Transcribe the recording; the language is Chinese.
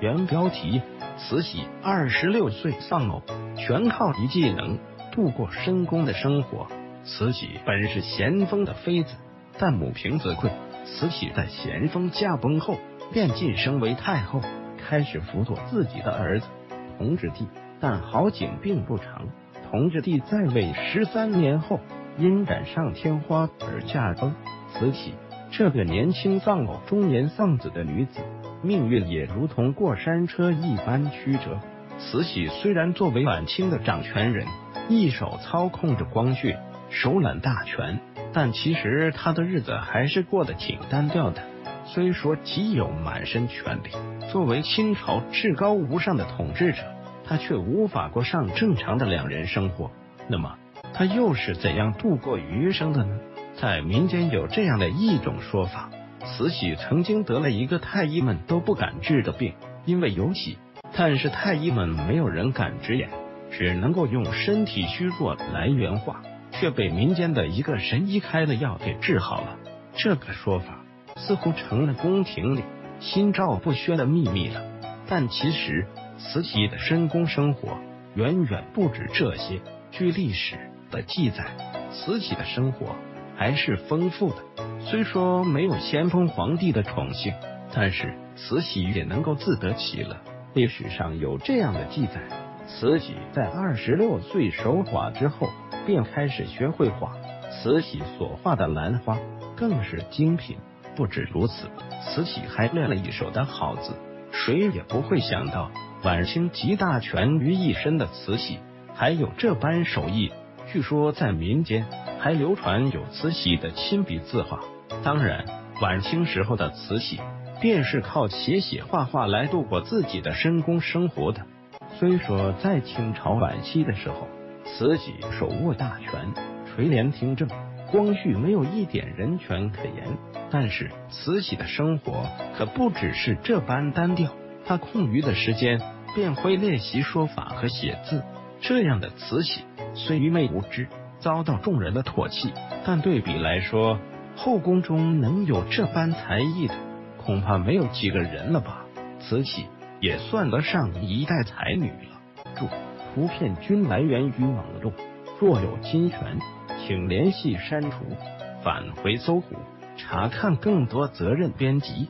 原标题：慈禧二十六岁丧偶，全靠一技能度过深宫的生活。慈禧本是咸丰的妃子，但母凭子贵，慈禧在咸丰驾崩后便晋升为太后，开始辅佐自己的儿子同治帝。但好景并不长，同治帝在位十三年后，因染上天花而驾崩。慈禧这个年轻丧偶、中年丧子的女子。命运也如同过山车一般曲折。慈禧虽然作为晚清的掌权人，一手操控着光绪，手揽大权，但其实她的日子还是过得挺单调的。虽说极有满身权力，作为清朝至高无上的统治者，她却无法过上正常的两人生活。那么，她又是怎样度过余生的呢？在民间有这样的一种说法。慈禧曾经得了一个太医们都不敢治的病，因为有喜，但是太医们没有人敢直言，只能够用身体虚弱来圆话，却被民间的一个神医开的药给治好了。这个说法似乎成了宫廷里心照不宣的秘密了。但其实慈禧的深宫生活远远不止这些。据历史的记载，慈禧的生活还是丰富的。虽说没有咸丰皇帝的宠幸，但是慈禧也能够自得其乐。历史上有这样的记载：慈禧在二十六岁守寡之后，便开始学绘画。慈禧所画的兰花更是精品。不止如此，慈禧还练了一手的好字。谁也不会想到，晚清集大权于一身的慈禧还有这般手艺。据说在民间还流传有慈禧的亲笔字画。当然，晚清时候的慈禧便是靠写写画画来度过自己的深宫生活的。虽说在清朝晚期的时候，慈禧手握大权，垂帘听政，光绪没有一点人权可言。但是慈禧的生活可不只是这般单调，她空余的时间便会练习说法和写字。这样的慈禧虽愚昧无知，遭到众人的唾弃，但对比来说，后宫中能有这般才艺的，恐怕没有几个人了吧？慈禧也算得上一代才女了。注：图片均来源于网络，若有侵权，请联系删除，返回搜狐查看更多责任编辑。